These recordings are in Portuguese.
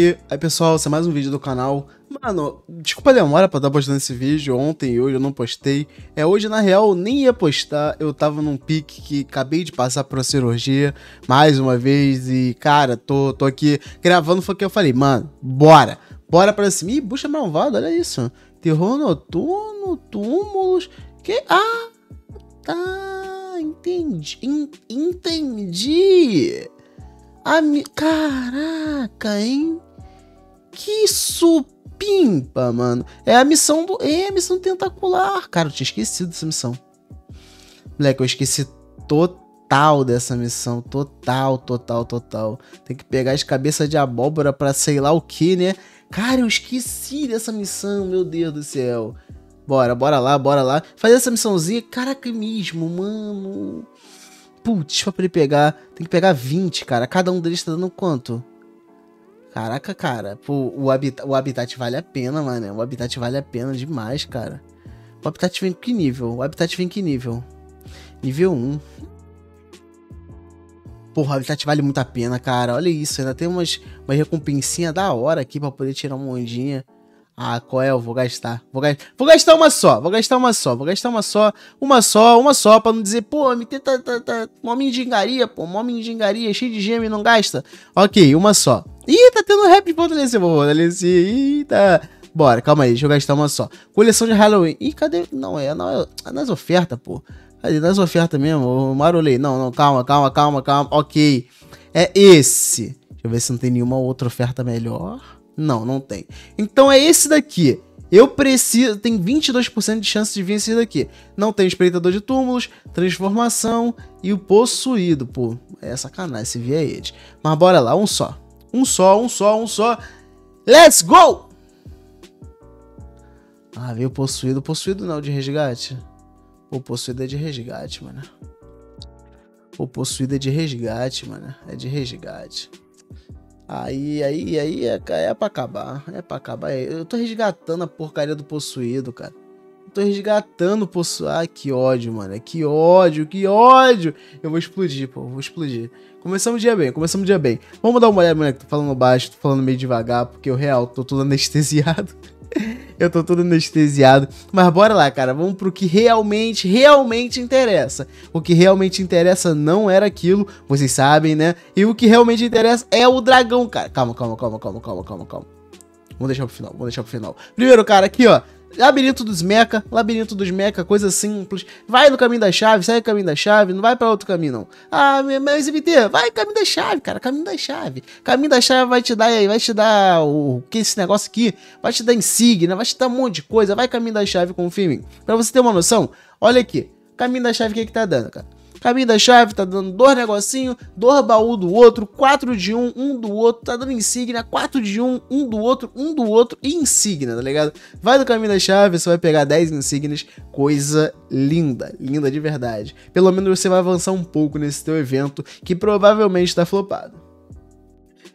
E aí, pessoal, esse é mais um vídeo do canal. Mano, desculpa a demora pra estar postando esse vídeo. Ontem e hoje eu não postei. É, hoje, na real, eu nem ia postar. Eu tava num pique que acabei de passar por uma cirurgia mais uma vez. E, cara, tô, tô aqui gravando. Foi que eu falei, mano, bora. Bora pra cima. Ih, bucha malvada, olha isso. Terror noturno, túmulos. Que. Ah, tá. Entendi. entendi. A mi... Caraca, hein? Que supimpa, mano. É a missão do. É a missão tentacular. Cara, eu tinha esquecido dessa missão. Moleque, eu esqueci total dessa missão. Total, total, total. Tem que pegar as cabeças de abóbora pra sei lá o que, né? Cara, eu esqueci dessa missão, meu Deus do céu. Bora, bora lá, bora lá. Fazer essa missãozinha. Caraca, mesmo, mano. Putz, pra ele pegar. Tem que pegar 20, cara. Cada um deles tá dando quanto? Caraca, cara. Pô, o, habita o habitat vale a pena, mano. O habitat vale a pena demais, cara. O habitat vem que nível? O habitat vem que nível? Nível 1. Porra, o habitat vale muito a pena, cara. Olha isso. Ainda tem umas, uma recompensinha da hora aqui pra poder tirar uma ondinha. Ah, qual é? Eu vou gastar. Vou, ga vou gastar uma só. Vou gastar uma só. Vou gastar uma só. Uma só, uma só. Pra não dizer, pô, me tá, tá, tá, mominho de engaria, pô. Mominho de engaria, cheio de gema e não gasta. Ok, uma só. Ih, tá tendo rap de fortalecer. Vou fortalecer. Eita. Bora, calma aí. Deixa eu gastar uma só. Coleção de Halloween. Ih, cadê? Não, é, não, é nas ofertas, pô. Cadê? Nas ofertas mesmo. Marolei. Não, não, calma, calma, calma, calma. Ok. É esse. Deixa eu ver se não tem nenhuma outra oferta melhor. Não, não tem. Então é esse daqui. Eu preciso. Tem 22% de chance de vir esse daqui. Não tem espreitador de túmulos, transformação e o possuído. Pô, é sacanagem se vier ele. Mas bora lá, um só. Um só, um só, um só. Let's go! Ah, veio possuído. Possuído não, de resgate. O possuído é de resgate, mano. O possuído é de resgate, mano. É de resgate. Aí, aí, aí é, é pra acabar. É pra acabar. Eu tô resgatando a porcaria do possuído, cara. Tô resgatando o. Ai, que ódio, mano. Que ódio, que ódio. Eu vou explodir, pô. Vou explodir. Começamos o dia bem, começamos o dia bem. Vamos dar uma olhada, moleque. Tô falando baixo, tô falando meio devagar, porque o real, tô todo anestesiado. Eu tô todo anestesiado. Mas bora lá, cara. Vamos pro que realmente, realmente interessa. O que realmente interessa não era aquilo, vocês sabem, né? E o que realmente interessa é o dragão, cara. Calma, calma, calma, calma, calma, calma, calma. Vamos deixar pro final, vamos deixar pro final. Primeiro, cara, aqui, ó. Labirinto dos Mecha, Labirinto dos Mecha, coisa simples. Vai no caminho da chave, sai do caminho da chave, não vai para outro caminho, não. Ah, mas MT, vai caminho da chave, cara, caminho da chave. Caminho da chave vai te dar aí, vai te dar o que esse negócio aqui, vai te dar insígnia, vai te dar um monte de coisa. Vai caminho da chave, confia em mim. Pra você ter uma noção, olha aqui. Caminho da chave, o que que tá dando, cara? Caminho da chave tá dando dois negocinho, dois baú do outro, quatro de um, um do outro, tá dando insígnia, quatro de um, um do outro, um do outro e insígnia, tá ligado? Vai no caminho da chave, você vai pegar 10 insígnias, coisa linda, linda de verdade. Pelo menos você vai avançar um pouco nesse teu evento que provavelmente tá flopado.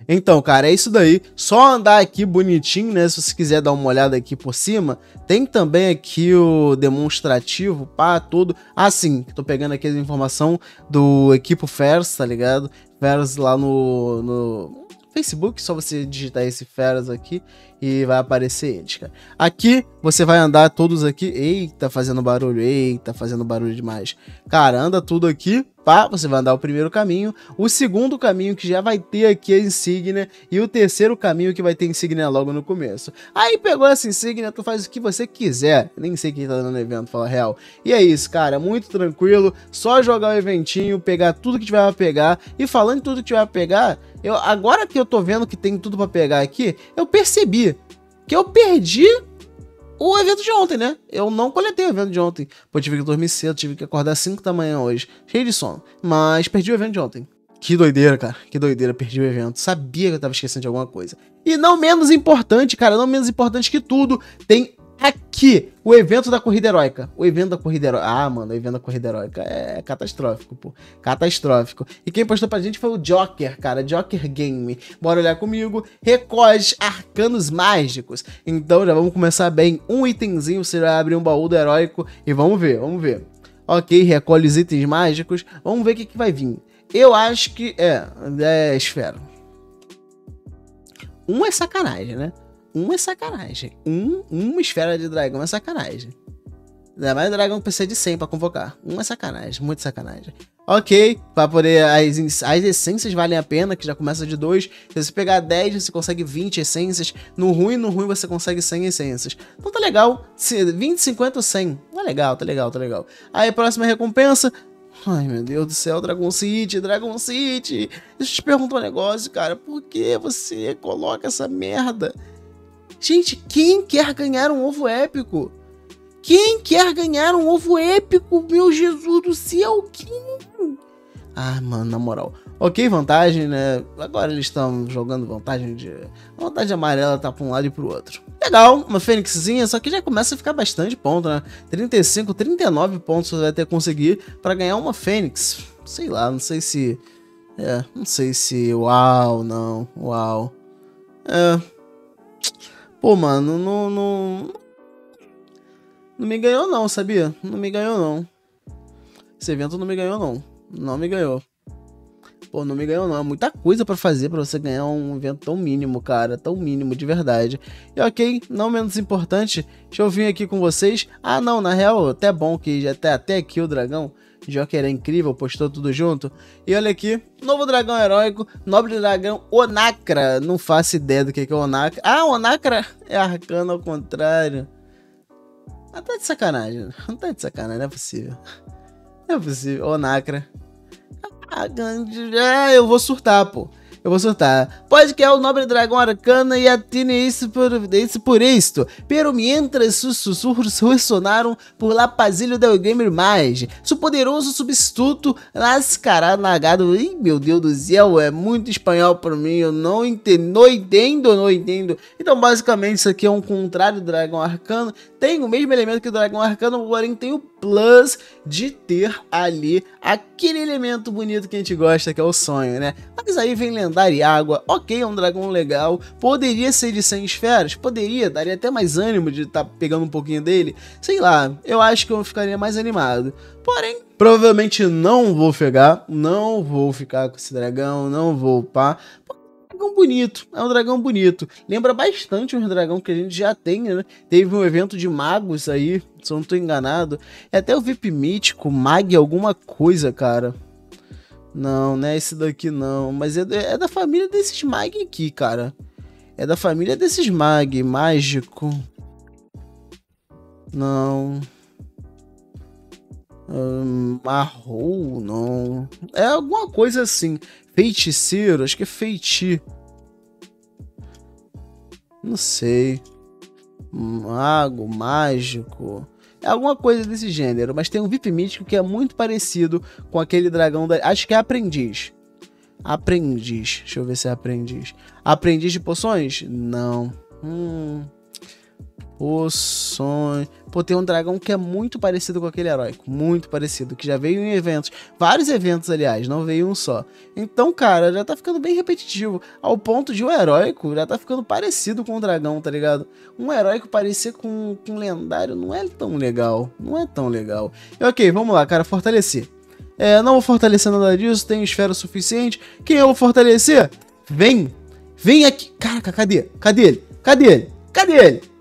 Então, cara, é isso daí. Só andar aqui bonitinho, né? Se você quiser dar uma olhada aqui por cima. Tem também aqui o demonstrativo, pá, tudo. Ah, sim, tô pegando aqui a informação do Equipo Fairs, tá ligado? Fairs lá no, no Facebook, só você digitar esse Feras aqui e vai aparecer eles, cara. Aqui você vai andar todos aqui. Eita, fazendo barulho, eita, fazendo barulho demais. Cara, anda tudo aqui, pá, você vai andar o primeiro caminho, o segundo caminho que já vai ter aqui a insígnia e o terceiro caminho que vai ter insígnia logo no começo. Aí pegou essa insígnia, tu faz o que você quiser. Nem sei quem tá dando evento, fala real. E é isso, cara, muito tranquilo, só jogar o eventinho, pegar tudo que tiver pra pegar e falando em tudo que tiver pra pegar, eu agora que eu tô vendo que tem tudo para pegar aqui, eu percebi que eu perdi o evento de ontem, né? Eu não coletei o evento de ontem. Pô, tive que dormir cedo, tive que acordar 5 da manhã hoje, cheio de sono. Mas perdi o evento de ontem. Que doideira, cara. Que doideira, perdi o evento. Sabia que eu tava esquecendo de alguma coisa. E não menos importante, cara, não menos importante que tudo, tem aqui o evento da corrida heróica. O evento da corrida heróica. Ah, mano, o evento da corrida heróica é catastrófico, pô. Catastrófico. E quem postou pra gente foi o Joker, cara. Joker Game. Bora olhar comigo. Recordes arcanos mágicos. Então já vamos começar bem. Um itemzinho, você vai abrir um baú do heróico e vamos ver, vamos ver. Ok, recolhe os itens mágicos. Vamos ver o que, que vai vir. Eu acho que é, é esfera. Um é sacanagem, né? Um é sacanagem. Um, uma esfera de dragão é sacanagem. Ainda mais dragão precisa de 100 pra convocar. Um é sacanagem, muito sacanagem. Ok, pra poder. As, as essências valem a pena, que já começa de 2. Se você pegar 10, você consegue 20 essências. No ruim, no ruim, você consegue 100 essências. Então tá legal. 20, 50 ou 100. Tá legal, tá legal, tá legal. Aí, próxima recompensa. Ai, meu Deus do céu, Dragon City, Dragon City. Deixa eu te perguntar um negócio, cara. Por que você coloca essa merda? Gente, quem quer ganhar um ovo épico? Quem quer ganhar um ovo épico? Meu Jesus do céu, quem? Ah, mano, na moral. Ok, vantagem, né? Agora eles estão jogando vantagem de. A vantagem amarela tá pra um lado e pro outro. Legal, uma fênixzinha, só que já começa a ficar bastante ponto, né? 35, 39 pontos você vai ter que conseguir para ganhar uma fênix. Sei lá, não sei se. É, não sei se. Uau, não. Uau. É. Pô, mano, não, não. Não me ganhou, não, sabia? Não me ganhou, não. Esse evento não me ganhou, não. Não me ganhou. Pô, não me ganhou, não. É muita coisa para fazer para você ganhar um evento tão mínimo, cara. Tão mínimo, de verdade. E ok, não menos importante, deixa eu vir aqui com vocês. Ah, não, na real, até bom que já tá até aqui o dragão. Joker é incrível, postou tudo junto. E olha aqui, novo dragão heróico, nobre dragão Onakra. Não faço ideia do que é Onakra. Ah, Onakra é arcano ao contrário. Ah, tá de sacanagem. Não tá de sacanagem, não é possível. Não é possível. Onakra. Ah, ah, eu vou surtar, pô. Eu vou soltar. Pode que é o nobre dragão arcana e atine isso por, isso por isto. Pero mientras sus sussurros ressonaram por la pasilho del gamer mais. Su poderoso substituto lascaranagado. Ih, meu Deus do céu, é muito espanhol para mim. Eu não entendo, não entendo, não entendo. Então, basicamente, isso aqui é um contrário do dragão arcano. Tem o mesmo elemento que o dragão arcano, porém tem o plus de ter ali aquele elemento bonito que a gente gosta, que é o sonho, né? Mas aí vem lendária água, ok, é um dragão legal, poderia ser de 100 esferas, poderia, daria até mais ânimo de estar tá pegando um pouquinho dele, sei lá, eu acho que eu ficaria mais animado. Porém, provavelmente não vou pegar, não vou ficar com esse dragão, não vou upar, dragão bonito, é um dragão bonito. Lembra bastante um dragão que a gente já tem, né? Teve um evento de magos aí, se eu não tô enganado. É até o VIP mítico, mag alguma coisa, cara. Não, não é esse daqui não, mas é, é da família desses mag aqui, cara. É da família desses mag, mágico. Não. Um, marrom, não. É alguma coisa assim. Feiticeiro, acho que é feiti. Não sei. Mago, mágico. Alguma coisa desse gênero, mas tem um VIP mítico que é muito parecido com aquele dragão da. Acho que é aprendiz. Aprendiz. Deixa eu ver se é aprendiz. Aprendiz de poções? Não. Hum. Poções. Pô, tem um dragão que é muito parecido com aquele heróico. Muito parecido. Que já veio em eventos. Vários eventos, aliás. Não veio um só. Então, cara, já tá ficando bem repetitivo. Ao ponto de o um heróico já tá ficando parecido com o dragão, tá ligado? Um heróico parecer com, com um lendário não é tão legal. Não é tão legal. Ok, vamos lá, cara. Fortalecer. É, não vou fortalecer nada disso. Tenho esfera suficiente. Quem eu vou fortalecer? Vem! Vem aqui! Caraca, cadê? Cadê ele? Cadê ele? Cadê ele?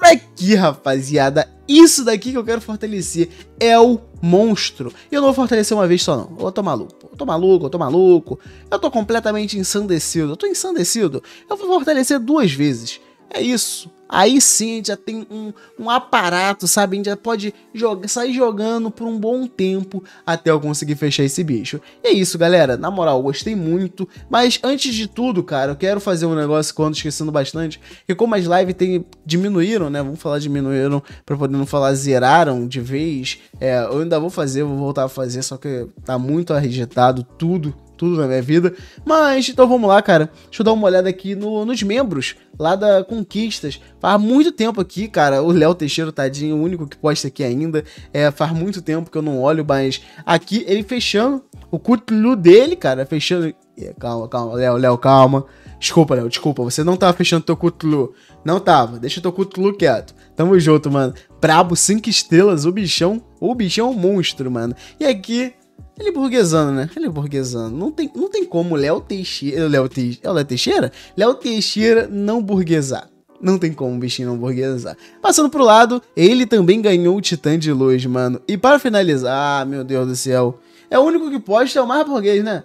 Isso daqui, rapaziada, isso daqui que eu quero fortalecer é o monstro. E eu não vou fortalecer uma vez só, não. Eu tô maluco. Eu tô maluco, eu tô maluco. Eu tô completamente ensandecido. Eu tô ensandecido. Eu vou fortalecer duas vezes. É isso. Aí sim a gente já tem um, um aparato, sabe? A gente já pode jogar, sair jogando por um bom tempo até eu conseguir fechar esse bicho. E é isso, galera. Na moral, gostei muito. Mas antes de tudo, cara, eu quero fazer um negócio que eu ando esquecendo bastante. Que como as lives tem, diminuíram, né? Vamos falar diminuíram pra poder não falar zeraram de vez. É, eu ainda vou fazer, vou voltar a fazer, só que tá muito arregetado tudo tudo na minha vida. Mas, então vamos lá, cara. Deixa eu dar uma olhada aqui no, nos membros lá da Conquistas. Faz muito tempo aqui, cara. O Léo Teixeira, tadinho, o único que posta aqui ainda. É, faz muito tempo que eu não olho, mas aqui ele fechando o Cthulhu dele, cara. Fechando. Calma, calma, Léo, Léo, calma. Desculpa, Léo, desculpa. Você não tava fechando teu Cthulhu. Não tava. Deixa teu Cthulhu quieto. Tamo junto, mano. Brabo, 5 estrelas, o bichão. O bichão é um monstro, mano. E aqui Ele burguesando, né? Ele burguesando. Não tem, não tem como Léo Teixeira. Léo Teixeira. É Léo Teixeira? Léo Teixeira não burguesar. Não tem como o bichinho não burguesar. Passando pro lado, ele também ganhou o Titã de Luz, mano. E para finalizar, ah, meu Deus do céu. É o único que pode ser o mais burguês, né?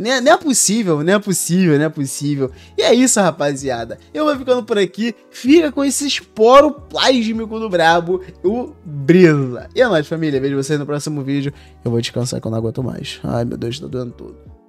Nem, é, nem é possível, nem é possível, nem é possível. E é isso, rapaziada. Eu vou ficando por aqui. Fica com esse esporo plásmico do brabo, o Brisa. E é nóis, família. Vejo vocês no próximo vídeo. Eu vou descansar que eu não aguento mais. Ai, meu Deus, tá doendo tudo.